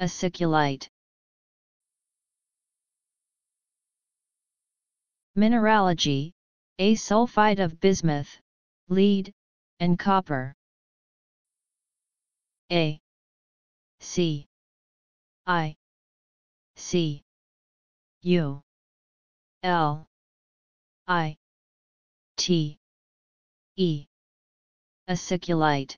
Aciculite. Mineralogy, A sulfide of bismuth, lead, and copper. A. C. I. C. U. L. I. T. E. Aciculite.